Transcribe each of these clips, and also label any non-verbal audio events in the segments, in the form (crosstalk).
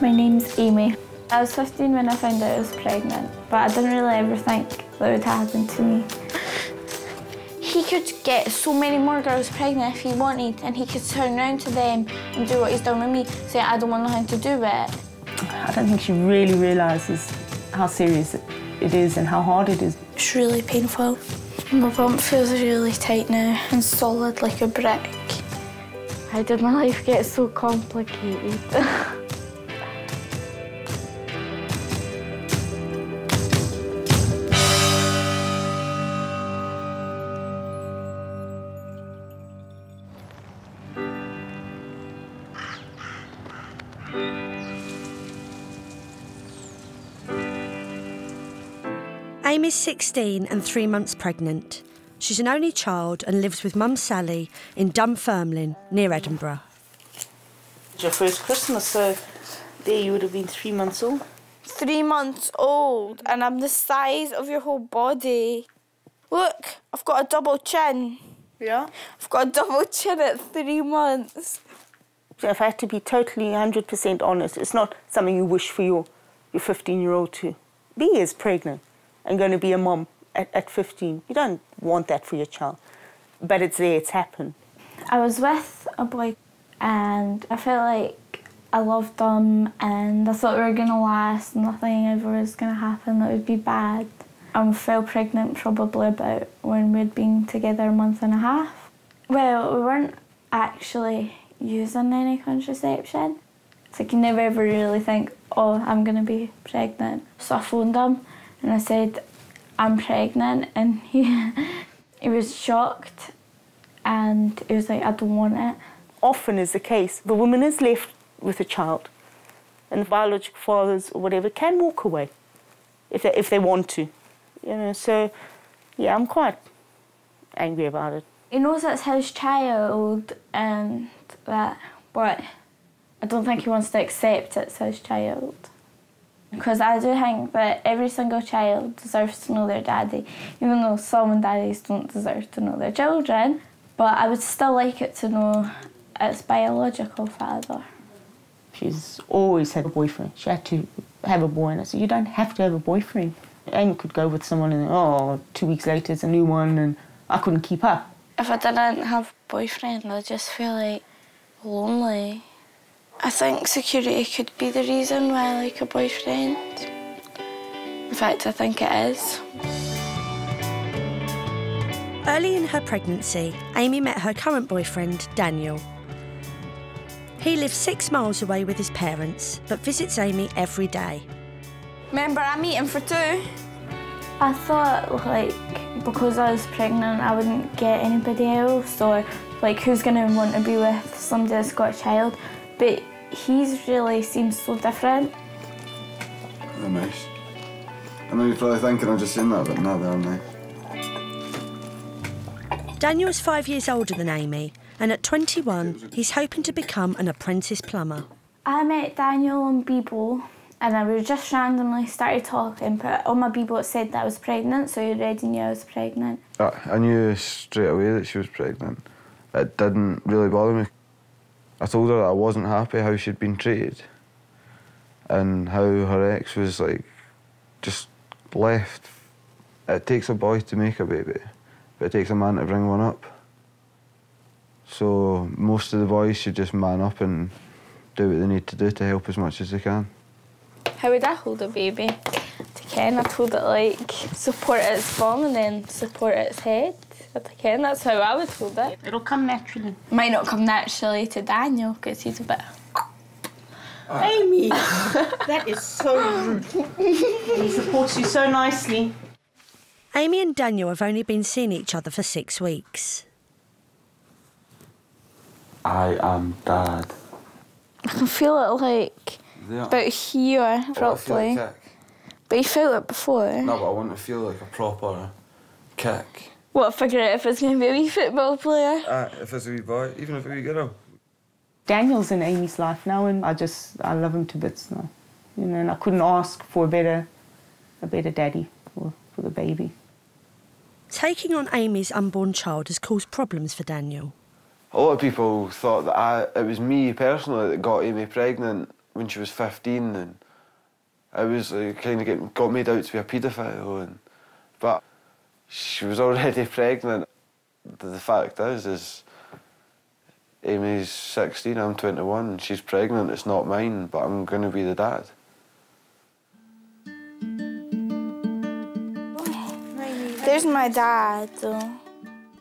My name's Amy. I was 15 when I found out I was pregnant, but I didn't really ever think that would happen to me. He could get so many more girls pregnant if he wanted, and he could turn around to them and do what he's done with me, saying, I don't want nothing to do with it. I don't think she really realises how serious it is and how hard it is. It's really painful. My bump feels really tight now and solid like a brick. How did my life get so complicated? (laughs) Amy's 16 and three months pregnant. She's an only child and lives with Mum Sally in Dunfermline, near Edinburgh. It's your first Christmas, so there you would have been three months old. Three months old, and I'm the size of your whole body. Look, I've got a double chin. Yeah? I've got a double chin at three months. If I had to be totally 100% honest, it's not something you wish for your, your 15 year old to be is pregnant and going to be a mom at, at 15. You don't want that for your child. But it's there, it's happened. I was with a boy and I felt like I loved him and I thought we were going to last, nothing ever was going to happen that would be bad. I fell pregnant probably about when we'd been together a month and a half. Well, we weren't actually using any contraception. It's like you never ever really think, oh, I'm going to be pregnant. So I phoned him and I said, I'm pregnant. And he, (laughs) he was shocked and he was like, I don't want it. Often is the case, the woman is left with a child and the biological fathers or whatever can walk away if they, if they want to. You know, so yeah, I'm quite angry about it. He knows it's his child and that, but I don't think he wants to accept it's his child. Because I do think that every single child deserves to know their daddy, even though some daddies don't deserve to know their children. But I would still like it to know its biological father. She's always had a boyfriend. She had to have a boy, and I said, You don't have to have a boyfriend. Amy could go with someone, and oh, two weeks later, it's a new one, and I couldn't keep up. If I didn't have a boyfriend, I'd just feel like lonely. I think security could be the reason why I like a boyfriend. In fact, I think it is. Early in her pregnancy, Amy met her current boyfriend, Daniel. He lives six miles away with his parents, but visits Amy every day. Remember, I'm eating for two. I thought, like, because I was pregnant, I wouldn't get anybody else, or, like, who's going to want to be with somebody that's got a child. But he's really seems so different. They're nice. I know you're probably thinking I'm just saying that, but no, they're nice. Daniel's five years older than Amy, and at 21, he's hoping to become an apprentice plumber. I met Daniel on Bebo, and I was just randomly started talking, but on my Bebo it said that I was pregnant, so he already knew I was pregnant. Uh, I knew straight away that she was pregnant. It didn't really bother me. I told her that I wasn't happy how she'd been treated and how her ex was like just left. It takes a boy to make a baby, but it takes a man to bring one up. So most of the boys should just man up and do what they need to do to help as much as they can. How would I hold a baby? To Ken, I told it like support its bum and then support its head. To Ken, that's how I would hold it. It'll come naturally. Might not come naturally to Daniel because he's a bit. Ah. Amy, that is so rude. he supports you so nicely. Amy and Daniel have only been seeing each other for six weeks. I am dad. I can feel it like Yeah. about here, oh, I feel properly. like. But you felt it before. No, but I want to feel like a proper kick. What, figure out if it's going to be a wee football player? Uh, if it's a wee boy, even if it's a wee girl. Daniel's in Amy's life now, and I just I love him to bits now. You know, and I couldn't ask for a better, a better daddy for, for the baby. Taking on Amy's unborn child has caused problems for Daniel. A lot of people thought that I, it was me personally that got Amy pregnant, when she was 15 and it was like, kind of getting, got made out to be a paedophile and but she was already (laughs) pregnant. The, the fact is, is Amy's 16, I'm 21, she's pregnant, it's not mine, but I'm going to be the dad. There's my dad.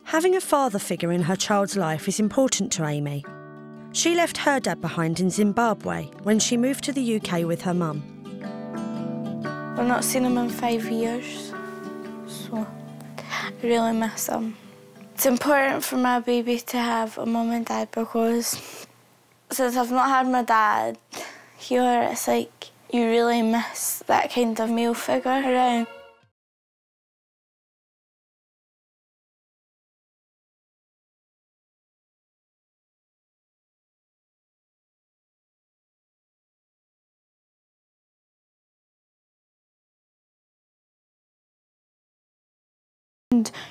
Having a father figure in her child's life is important to Amy. She left her dad behind in Zimbabwe when she moved to the UK with her mum. I've not seen him in five years, so I really miss him. It's important for my baby to have a mum and dad because since I've not had my dad here, it's like you really miss that kind of male figure around.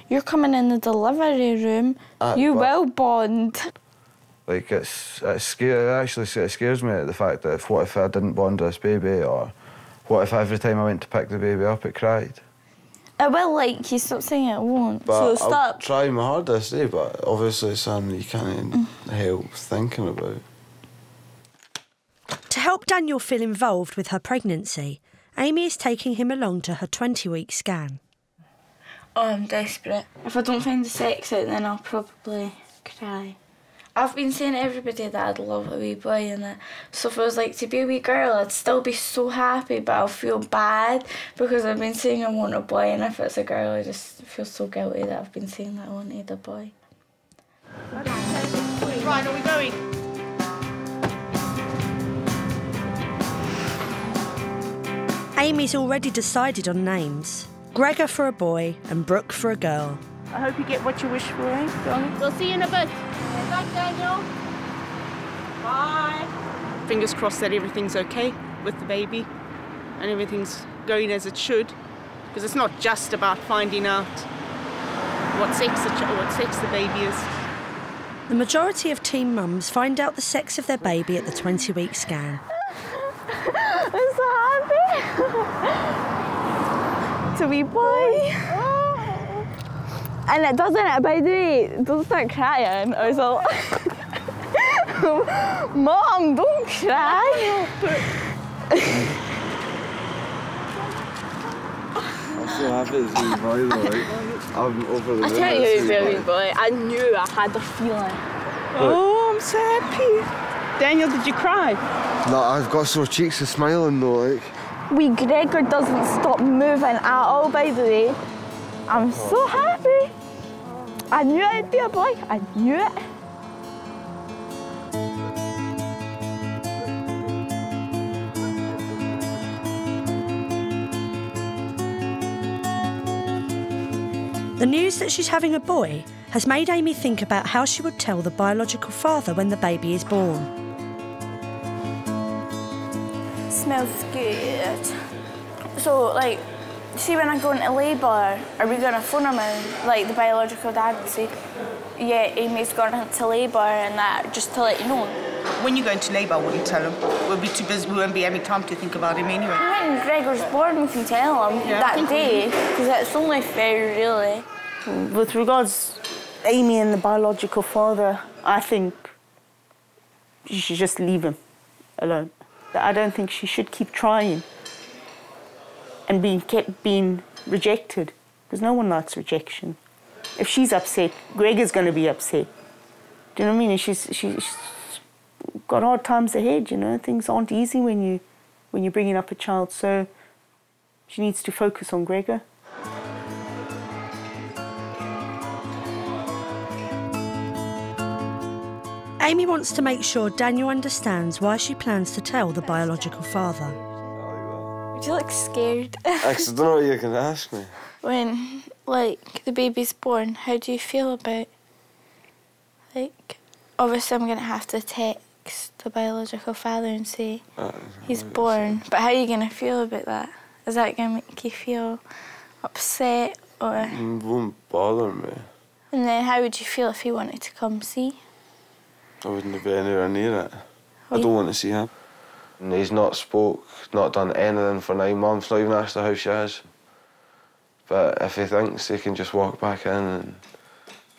You're coming in the delivery room, Uh, you will bond. Like it's it's scary. Actually, it scares me the fact that if what if I didn't bond with this baby, or what if every time I went to pick the baby up, it cried. It will like you, stop saying it won't. But so I'll stop. try my hardest, eh? But obviously, it's something you can't Mm. help thinking about. To help Daniel feel involved with her pregnancy, Amy is taking him along to her 20 week scan. Oh, I'm desperate. If I don't find the sex out, then I'll probably cry. I've been saying to everybody that I'd love a wee boy and that. So if I was like to be a wee girl, I'd still be so happy, but I'll feel bad because I've been saying I want a boy, and if it's a girl, I just feel so guilty that I've been saying that I wanted a boy. Right, are we going? Amy's already decided on names Gregor for a boy and Brooke for a girl. I hope you get what you wish for, eh, darling? We'll see you in a bit. Bye, Daniel. Bye. Fingers crossed that everything's okay with the baby and everything's going as it should. Because it's not just about finding out what sex the, ch- what sex the baby is. The majority of teen mums find out the sex of their baby at the 20 week scan. (laughs) I'm so happy. (laughs) it's a wee boy. And it doesn't, by the way, don't start crying. I was like, Mom, don't cry. I'm so happy to see you boy, though. Like, I'm over the I tell you, see baby boy. boy, I knew I had the feeling. Oh, I'm so happy. Daniel, did you cry? No, I've got sore cheeks of smiling though. Like, Wee Gregor doesn't stop moving at all, by the way. I'm so happy. I knew I'd be a boy. I knew it. The news that she's having a boy has made Amy think about how she would tell the biological father when the baby is born. Smells good. So, like, see when I go into labour, are we going to phone him in, like the biological dad and say, yeah, Amy's gone into labour and that, just to let you know. When you go into labour, I wouldn't tell him. We'll be too busy. We won't be having time to think about him anyway. When Gregor's born, we can tell him Yeah, that day, because it's only fair, really. With regards Amy and the biological father, I think you should just leave him alone. I don't think she should keep trying and being kept being rejected because no one likes rejection. If she's upset, Greg is going to be upset. Do you know what I mean? And she's she's got hard times ahead. You know, things aren't easy when you when you're bringing up a child. So she needs to focus on Gregor. Amy wants to make sure Daniel understands why she plans to tell the biological father. Would you look scared? Actually, I don't know what you can ask me. when, like, the baby's born, how do you feel about, like, obviously I'm going to have to text the biological father and say Uh, he's born, but how are you going to feel about that? Is that going to make you feel upset or... It won't bother me. And then how would you feel if he wanted to come see? I wouldn't have been anywhere near it. I don't want to see him. And he's not spoke, not done anything for nine months, not even asked her how she is. But if he thinks he can just walk back in and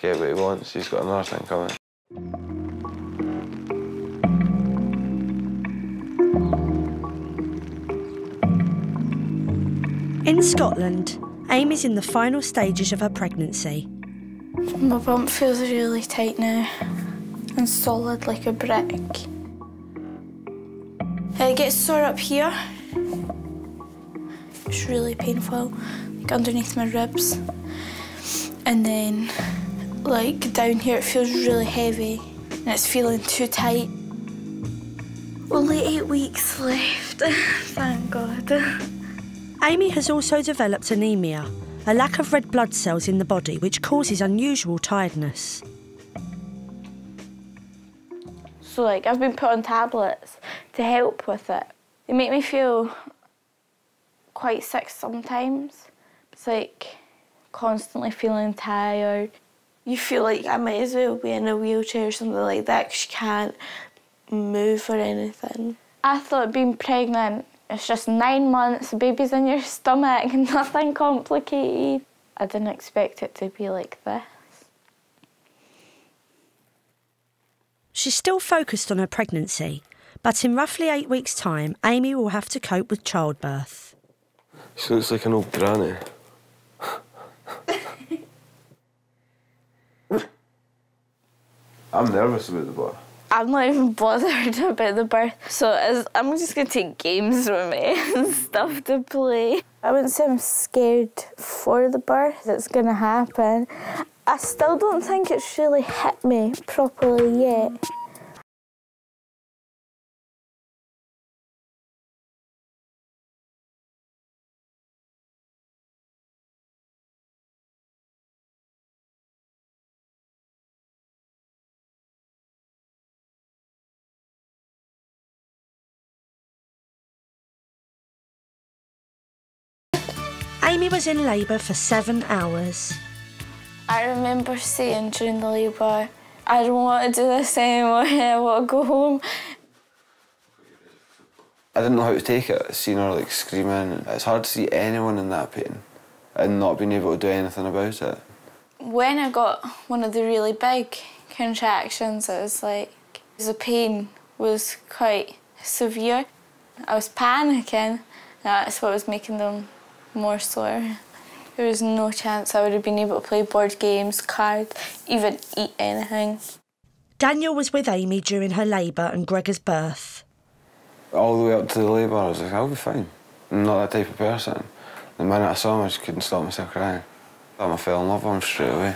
get what he wants, he's got another thing coming. In Scotland, Amy's in the final stages of her pregnancy. My bump feels really tight now and solid like a brick. Uh, it gets sore up here. It's really painful, like underneath my ribs. And then, like down here, it feels really heavy and it's feeling too tight. Only eight weeks left, (laughs) thank God. Amy has also developed anemia, a lack of red blood cells in the body which causes unusual tiredness. So like I've been put on tablets to help with it. They make me feel quite sick sometimes. It's like constantly feeling tired. You feel like I might as well be in a wheelchair or something like that because you can't move or anything. I thought being pregnant it's just nine months, the baby's in your (laughs) stomach, and (laughs) nothing complicated. I didn't expect it to be like this. She's still focused on her pregnancy, but in roughly eight weeks' time, Amy will have to cope with childbirth. She looks like an old granny. I'm nervous about the birth. I'm not even bothered about the birth, so as, I'm just gonna take games with me (laughs) and stuff to play. I wouldn't say I'm scared for the birth that's gonna happen. I still don't think it's really hit me properly yet. Amy was in labour for seven hours. I remember saying during the labour, I don't want to do this anymore, (laughs) I want to go home. I didn't know how to take it, seeing her like screaming. It's hard to see anyone in that pain and not being able to do anything about it. When I got one of the really big contractions, it was like the pain was quite severe. I was panicking. That's what was making them more sore. There was no chance I would have been able to play board games, cards, even eat anything. Daniel was with Amy during her labour and Gregor's birth. All the way up to the labour, I was like, I'll be fine. I'm not that type of person. The minute I saw him, I just couldn't stop myself crying. I fell in love with him straight away.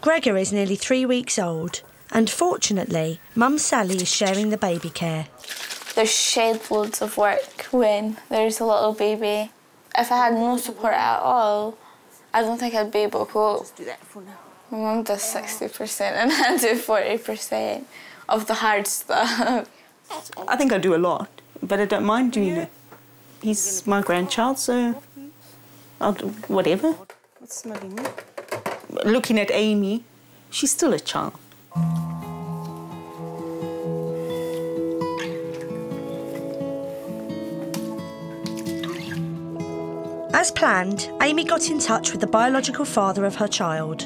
Gregor is nearly three weeks old, and fortunately, Mum Sally is sharing the baby care. There's shed loads of work when there's a little baby. If I had no support at all, I don't think I'd be able to cope. Do that for now. My mum does 60% and (laughs) I do 40% of the hard stuff. I think I do a lot, but I don't mind doing it. He's my grandchild, so I'll do whatever. What's smelling? Looking at Amy, she's still a child. As planned, Amy got in touch with the biological father of her child.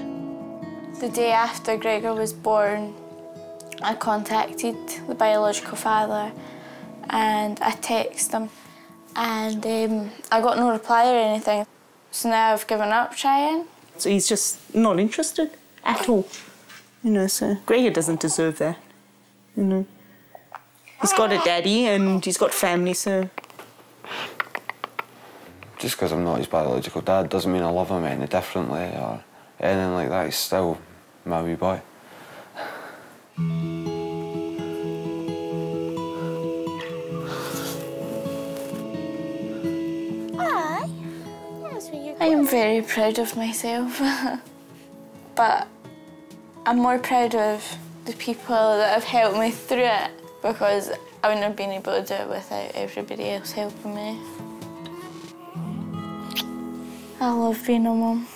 The day after Gregor was born, I contacted the biological father and I texted him and um, I got no reply or anything. So now I've given up trying. So he's just not interested at all. You know, so Gregor doesn't deserve that. You know. He's got a daddy and he's got family, so Just because I'm not his biological dad doesn't mean I love him any differently or anything like that. He's still my wee boy. I am very proud of myself. (laughs) but I'm more proud of the people that have helped me through it because I wouldn't have been able to do it without everybody else helping me. I love being a mum.